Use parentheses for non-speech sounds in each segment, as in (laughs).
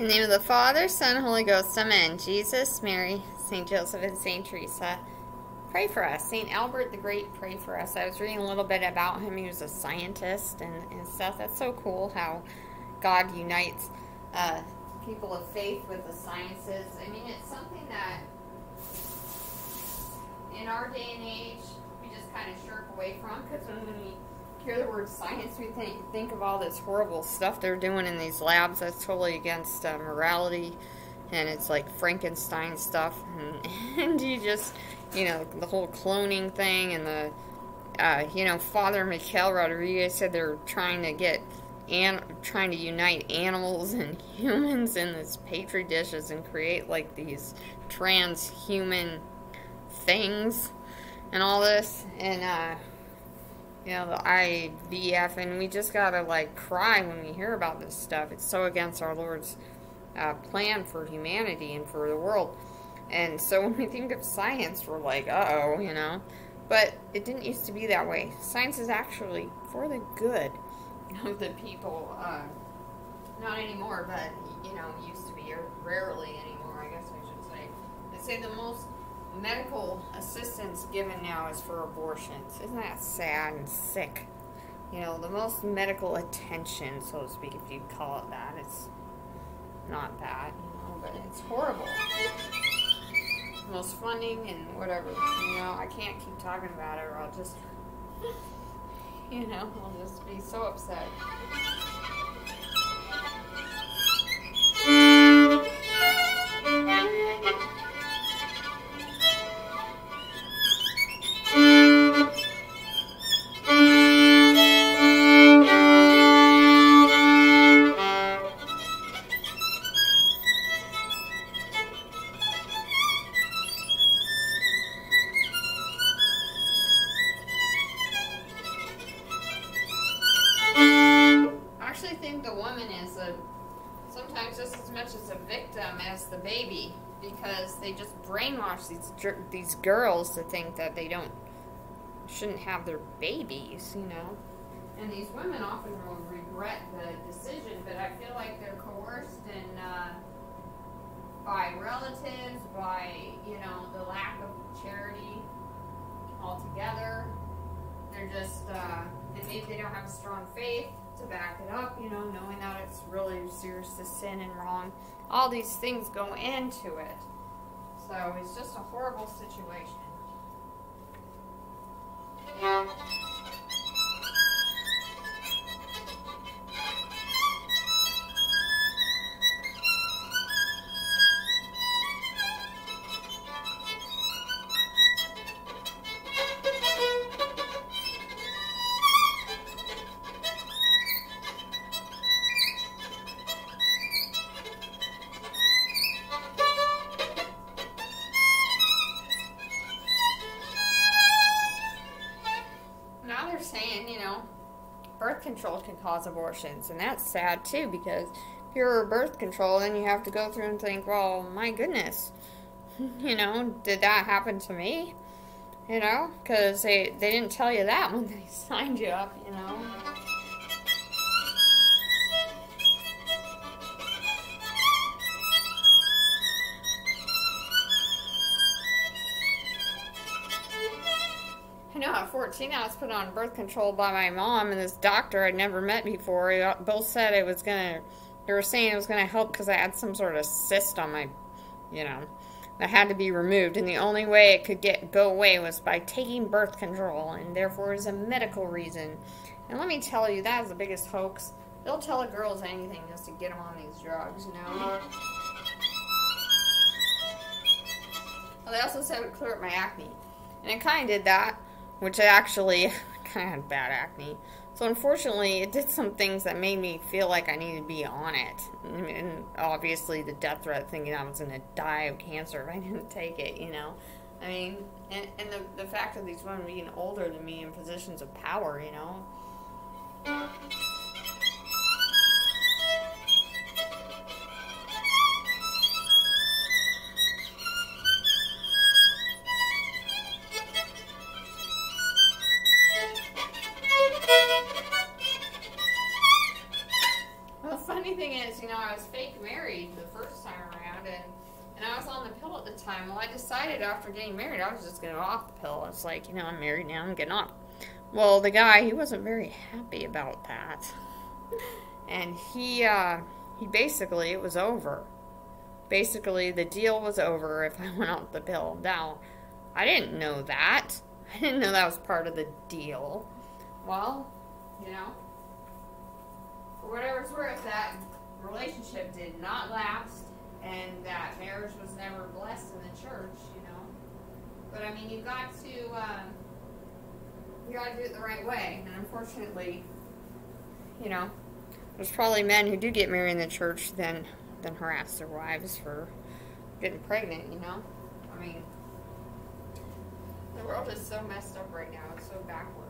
In the name of the Father, Son, Holy Ghost, Amen. Jesus, Mary, St. Joseph, and St. Teresa, pray for us. St. Albert the Great, pray for us. I was reading a little bit about him. He was a scientist and, and stuff. That's so cool how God unites uh, people of faith with the sciences. I mean, it's something that in our day and age, we just kind of shirk away from because when we hear the word science, we think think of all this horrible stuff they're doing in these labs. That's totally against uh, morality, and it's like Frankenstein stuff. (laughs) And, and you just, you know, the whole cloning thing and the, uh, you know, Father Michael Rodriguez said they're trying to get and trying to unite animals (laughs) and humans in this petri dishes and create like these transhuman things and all this and uh you know, the IVF, and we just gotta like cry when we hear about this stuff. It's so against our Lord's uh, plan for humanity and for the world. And so (laughs) when we think of science, we're like, uh oh, you know. But it didn't used to be that way. Science is actually for the good (laughs) of the people. Uh, not anymore, but, you know, used to be, or rarely anymore, I guess I should say. They say the most medical assistance given now is for abortions. Isn't that sad and sick? You know, the most medical attention, so to speak, if you call it that. It's not that, you know, but it's horrible. Most funding and whatever. You know, I can't keep talking about it or I'll just, (laughs) you know, I'll just be so upset. These these girls to think that they don't shouldn't have their babies, you know. And these women often will regret the decision, but I feel like they're coerced and uh, by relatives, by you know the lack of charity altogether. They're just uh, and maybe they don't have a strong faith to back it up, you know, knowing that it's really serious to sin and wrong. All these things go into it. So it's just a horrible situation. Cause abortions, and that's sad too because if you're birth control, then you have to go through and think, well, my goodness, (laughs) you know, did that happen to me? You know, because they they didn't tell you that when they (laughs) signed you up, you know. Know, at 14, I was put on birth control by my mom and this doctor I'd never met before. Both said it was going to, they were saying it was to help because I had some sort of cyst on my, you know, that had to be removed. And the only way it could get go away was by taking birth control, and therefore is a medical reason. And let me tell you, that is the biggest hoax. They'll tell a girls anything just to get them on these drugs, you know. Well, they also said it would clear up my acne. And it kind of did that which I actually (laughs) kind of had bad acne. So unfortunately, it did some things that made me feel like I needed to be on it. And obviously, the death threat, thinking I was going to die of cancer if I (laughs) didn't take it, you know. I mean, and, and the, the fact of these women being older than me in positions of power, you know. Time. Well, I decided after getting married, I was just going off the pill. It's like, you know, I'm married now, I'm getting off. Well, the guy, he wasn't very happy about that. And he, uh, he basically, it was over. Basically, the deal was over if I (laughs) went off the pill. Now, I didn't know that. I didn't know that was part of the deal. Well, you know, for whatever it's worth, that relationship did not last and that marriage was blessed in the church, you know. But I mean, you got to uh, you got to do it the right way, and unfortunately, you know, there's probably men who do get married in the church then then harass their wives for getting pregnant. You know, I mean, the world is so messed up right now. It's so backwards.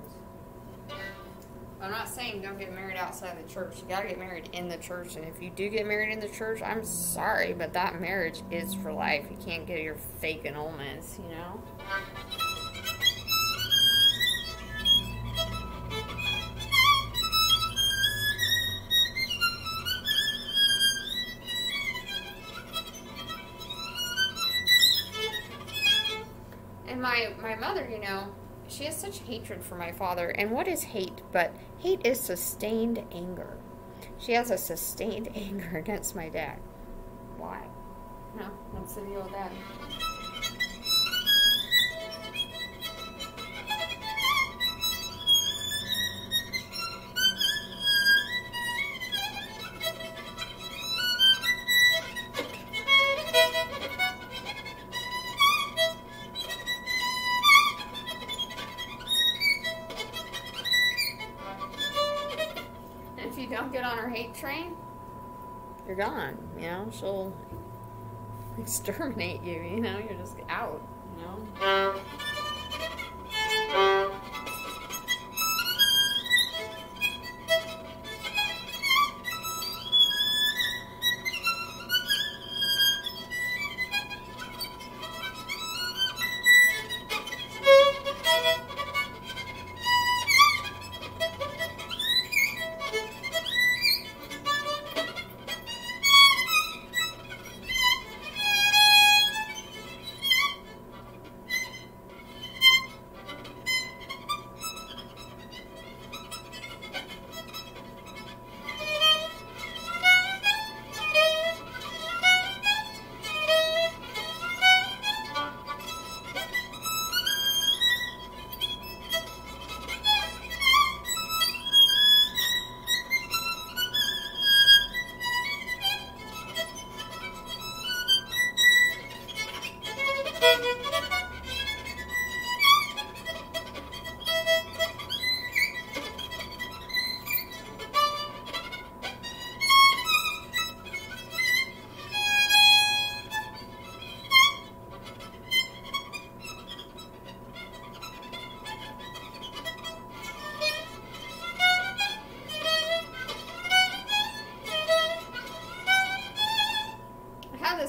I'm not saying don't get married outside the church. You gotta get married in the church. And if you do get married in the church, I'm sorry, but that marriage is for life. You can't get your fake annulments, you know? And my, my mother, you know, she has such hatred for my father. And what is hate? But hate is sustained anger. She has a sustained (laughs) anger against my dad. Why? No, what's the deal with that? Gone. You know, she'll (laughs) exterminate you. You know, you're just out. You know.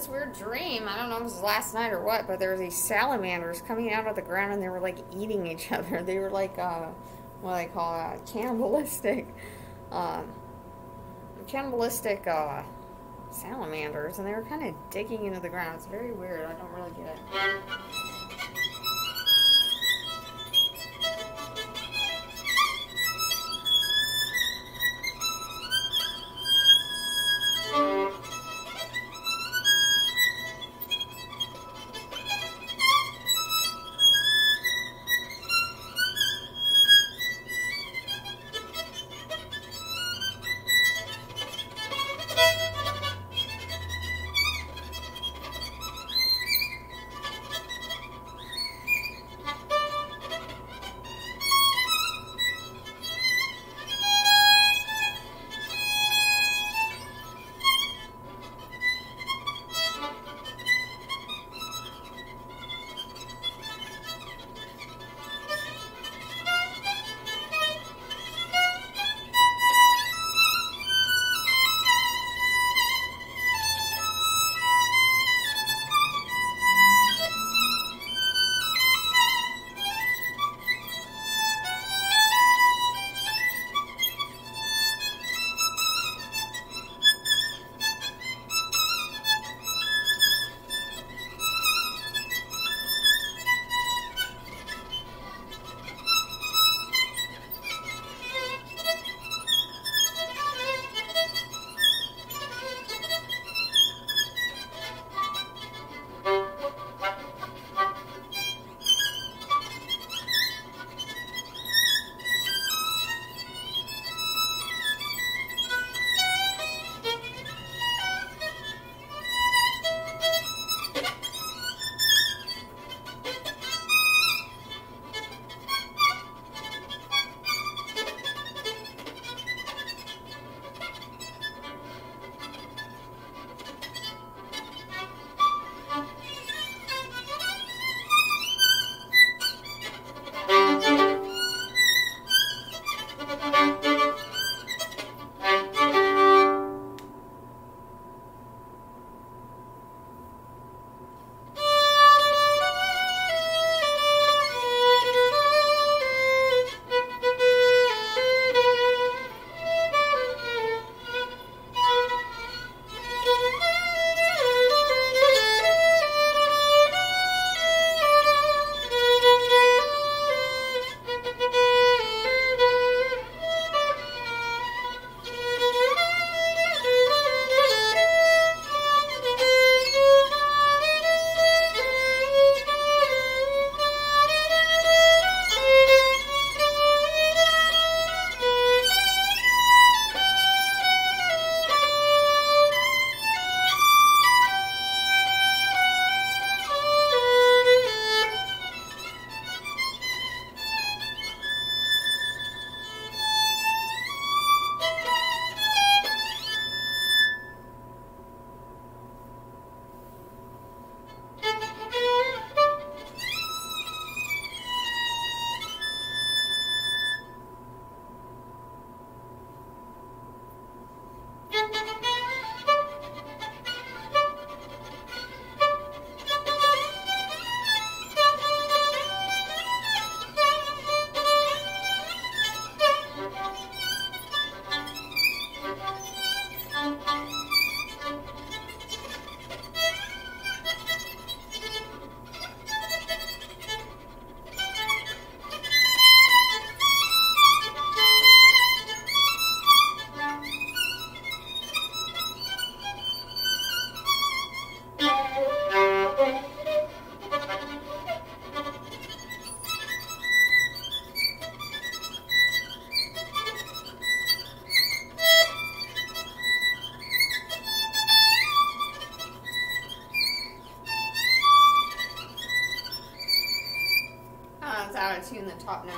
Weird dream. I don't know if it was last night or what, but there were these salamanders coming out of the ground and they were like eating each (laughs) other. They were like, uh, what do they call it? Cannibalistic, (laughs) um, cannibalistic, uh, salamanders. And they were kind of digging into the ground. It's very weird. I don't really get it. To tune the top note.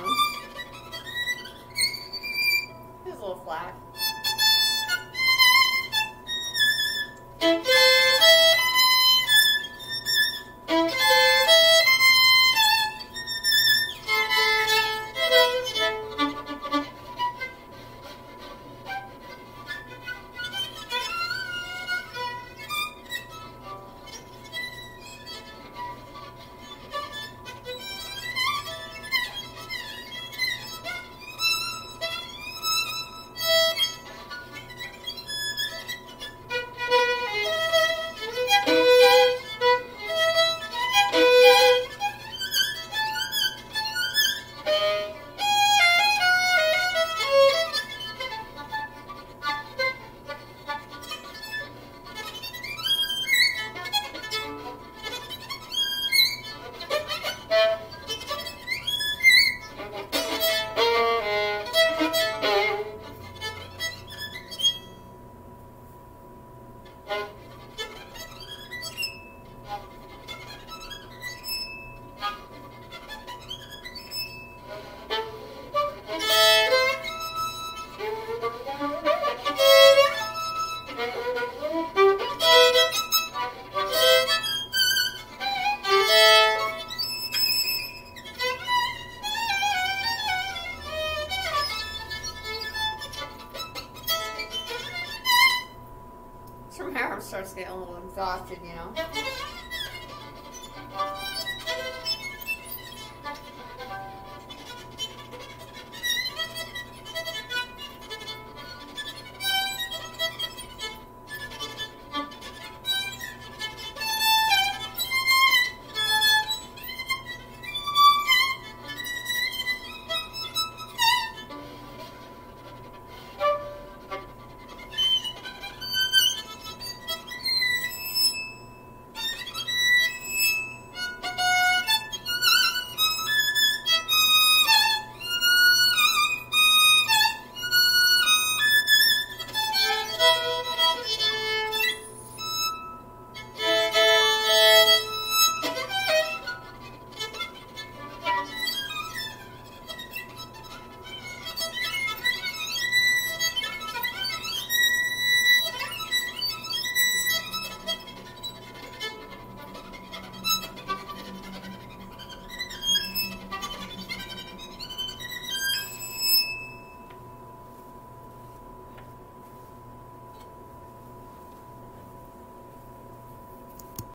It's a little flat. Little exhausted, you know.